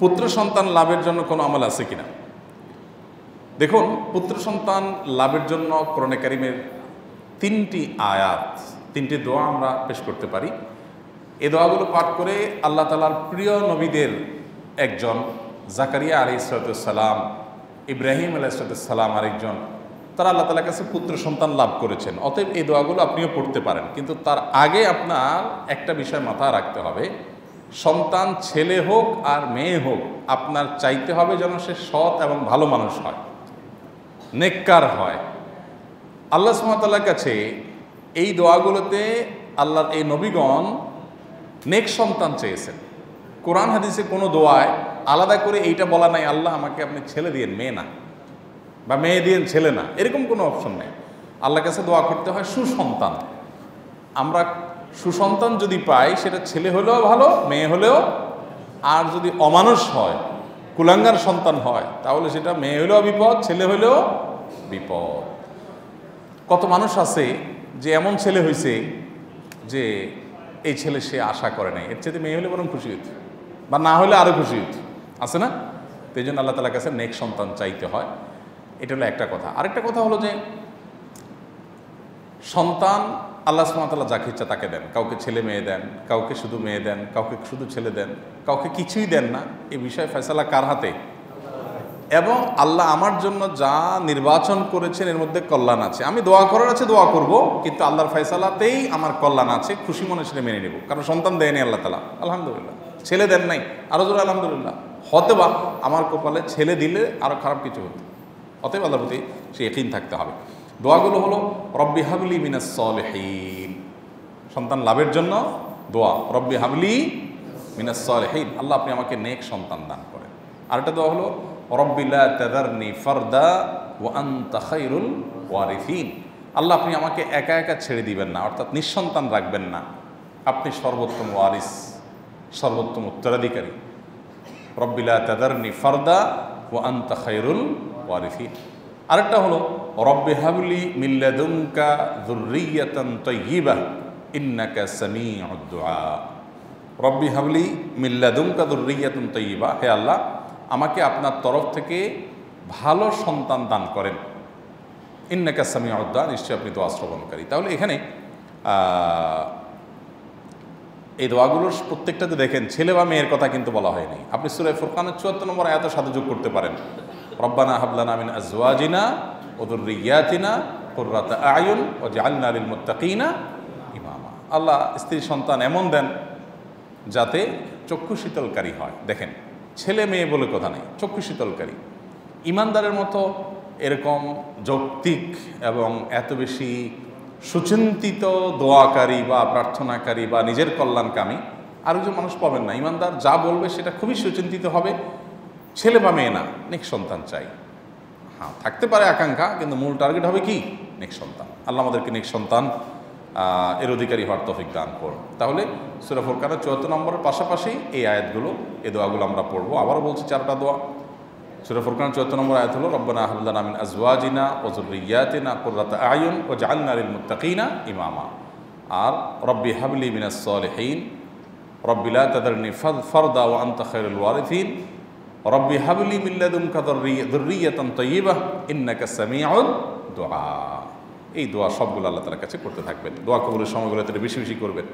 পুত্র সন্তান লাভের জন্য কোনো আমল আছে কিনা? দেখুন, পুত্র সন্তান লাভের জন্য কোরআনে কারিমের তিনটি আয়াত, তিনটি দোয়া আমরা পেশ করতে পারি। এ দোয়াগুলো পাঠ করে আল্লাহ তালার প্রিয় নবীদের একজন জাকারিয়া আলী সালাম, ইব্রাহিম আলাইসালাম আরেকজন, তারা আল্লাহ তালার কাছে পুত্র সন্তান লাভ করেছেন। অতএব এই দোয়াগুলো আপনিও পড়তে পারেন। কিন্তু তার আগে আপনার একটা বিষয় মাথায় রাখতে হবে। সন্তান, ছেলে হোক আর মেয়ে হোক, আপনার চাইতে হবে যেন সে সৎ এবং ভালো মানুষ হয়, নেককার হয়। আল্লাহ সুমতাল্লার কাছে এই দোয়াগুলোতে আল্লাহর এই নবীগণ নেক সন্তান চেয়েছেন। কোরআন হাদিসে কোনো দোয়ায় আলাদা করে এইটা বলা নাই, আল্লাহ আমাকে আপনি ছেলে দিয়েন, মেয়ে না বা মেয়ে দিয়েন, ছেলে না, এরকম কোনো অপশন নেই। আল্লাহর কাছে দোয়া করতে হয় সুসন্তান। আমরা সুসন্তান যদি পাই সেটা ছেলে হলেও ভালো, মেয়ে হলেও। আর যদি অমানুষ হয়, কুলাঙ্গার সন্তান হয়, তাহলে সেটা মেয়ে হলেও বিপদ, ছেলে হলেও বিপদ। কত মানুষ আছে যে এমন ছেলে হয়েছে যে এই ছেলে সে আশা করে নাই। এর চেয়ে মেয়ে হলে বরং খুশি হইত, বা না হলে আরও খুশি হইত। আছে না? তো এই জন্য আল্লাহ তালার কাছে নেক সন্তান চাইতে হয়। এটা হলো একটা কথা। আরেকটা কথা হলো যে সন্তান আল্লাহ সুমাতাল্লাহ যাকে ইচ্ছা তাকে দেন। কাউকে ছেলে মেয়ে দেন, কাউকে শুধু মেয়ে দেন, কাউকে শুধু ছেলে দেন, কাউকে কিছুই দেন না। এই বিষয়ে ফয়সালা কার হাতে? এবং আল্লাহ আমার জন্য যা নির্বাচন করেছেন এর মধ্যে কল্যাণ আছে। আমি দোয়া করার আছে, দোয়া করব, কিন্তু আল্লাহর ফয়সালাতেই আমার কল্যাণ আছে। খুশি মনে সেটা মেনে নেব। কারণ সন্তান দেয়নি আল্লাহ তালা আলহামদুলিল্লাহ। ছেলে দেন নাই। আরও জোরে আলহামদুলিল্লাহ। হতে বা আমার কপালে ছেলে দিলে আরও খারাপ কিছু হতো। অতএব আল্লাহর প্রতি সে একিন থাকতে হবে। দোয়াগুলো হলো, রব্বি হাবলি মিনাস সলেহীন। সন্তান লাভের জন্য দোয়া, রব্বি হাবলি মিনাস সলেহীন। আল্লাহ আপনি আমাকে নেক সন্তান দান করেন। আরেকটা দোয়া হলো রব্বিল্লা তেদারনি ফরদা ও আন্তাখাইরুল ওয়ারিফিন আল্লাহ আপনি আমাকে একা একা ছেড়ে দিবেন না, অর্থাৎ নিঃসন্তান রাখবেন না। আপনি সর্বোত্তম ওয়ারিস, সর্বোত্তম উত্তরাধিকারী। রব্বিল্লা তেদারনি ফরদা ও আন্তাখাইরুল ওয়ারিফিন আরেকটা হলো, রব্বে হাবলি মিল্লাদুমকা যুররিয়াতান তাইয়্যিবা ইন্নাকা সামিউদ দুআ। রব্বি হাবলি মিল্লাদুমকা যুররিয়াতান তাইয়্যিবা হে আল্লাহ, আমাকে আপনার তরফ থেকে ভালো সন্তান দান করেন। ইন্নাকা সামিউদ দুআ, নিশ্চয়ই আপনি দোয়া শ্রবণকারী। তাহলে এখানে এই দোয়াগুলোর প্রত্যেকটাতে দেখেন, ছেলে বা মেয়ের কথা কিন্তু বলা হয়নি। আপনি সুরায় ফুরকানের চুয়াত্তর নম্বর এত সাথে যোগ করতে পারেন। রব্বানা হাবলানা মিন আজওয়াজিনা ওদুরিয়াতিনা কুররাতা আয়ুন ও জাআলনা লিল মুত্তাকিনা ইমামা। আল্লাহ স্ত্রী সন্তান এমন দেন যাতে চক্ষু শীতলকারী হয়। দেখেন, ছেলে মেয়ে বলে কথা নেই, চক্ষু শীতলকারী। ইমানদারের মতো এরকম যৌক্তিক এবং এত বেশি সুচিন্তিত, দোয়াকারী বা প্রার্থনাকারী বা নিজের কল্যাণকামী আরেকজন মানুষ পাবেন না। ইমানদার যা বলবে সেটা খুবই সুচিন্তিত হবে। ছেলে বা মেয়ে না নেক সন্তান চাই। হ্যাঁ থাকতে পারে আকাঙ্ক্ষা, কিন্তু মূল টার্গেট হবে কি? নেক সন্তান। আল্লাহ আমাদেরকে নেক সন্তান এর অধিকারী হওয়ার তফিক দান করুন। তাহলে সুরা ফোরকানের চুয়াত্তর নম্বরের পাশাপাশি এই আয়াতগুলো, এই দোয়াগুলো আমরা পড়ব। আবারও বলছি চারটা দোয়া। সুরা ফোরকানের চুয়াত্তর নম্বর আয়াত হলো, রব্বানা আহমদান আমিন আজওয়াজিনা ওজুরিয়াতিনা কুররাত আয়ুন ও জাহান্না লিল মুত্তাকিনা ইমামা। আর, রব্বি হাবলি মিনাস সলিহিন রব্বিলা তাদারনি ফরদা ও আন্তা খায়রুল ওয়ারিথিন রব্বি হাবলি মিল্লাদুমকা দুর্রিয়াতান তৈবা ইন্নাকা সামিউদ দোয়া এই দোয়া সবগুলো আল্লাহ তালার কাছে করতে থাকবেন। দোয়া কবুলের সময়গুলো বেশি বেশি করবেন।